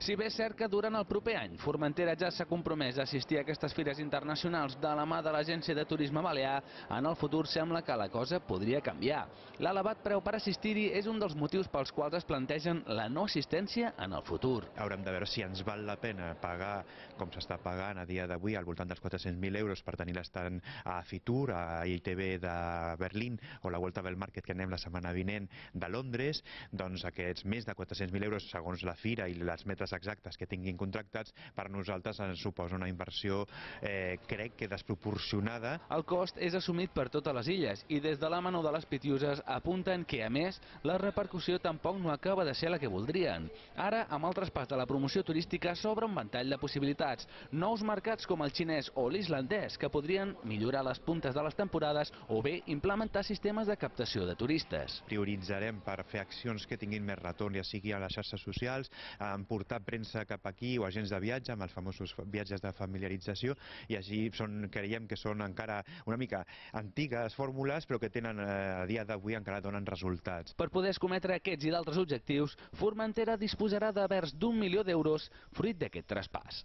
Si bé és cert que durant el proper any Formentera ja s'ha compromès a assistir a aquestes fires internacionals de la mà de l'Agència de Turisme Balear, en el futur sembla que la cosa podria canviar. L'elevat preu per assistir-hi és un dels motius pels quals es plantegen la no assistència en el futur. Haurem de veure si ens val la pena pagar, com s'està pagant a dia d'avui, al voltant dels 400.000 euros per tenir l'estant a Fitur, a ITV de Berlín, o la Volta del Market que anem la setmana vinent de Londres, doncs aquests més de 400.000 euros segons la fira i les metres dades exactes que tinguin contractats, per nosaltres ens suposa una inversió, eh, crec que desproporcionada. El cost és assumit per totes les illes i des de la mano de les pitiuses apunten que, a més, la repercussió tampoc no acaba de ser la que voldrien. Ara, amb el traspàs de la promoció turística, s'obre un ventall de possibilitats. Nous mercats com el xinès o l'islandès, que podrien millorar les puntes de les temporades o bé implementar sistemes de captació de turistes. Prioritzarem per fer accions que tinguin més retorn, ja sigui a les xarxes socials, en portar premsa cap aquí o agents de viatge amb els famosos viatges de familiarització i així són, creiem que són encara una mica antigues fórmules però que tenen eh, a dia d'avui encara donen resultats. Per poder escometre aquests i d'altres objectius, Formentera disposarà de vers d'un milió d'euros fruit d'aquest traspàs.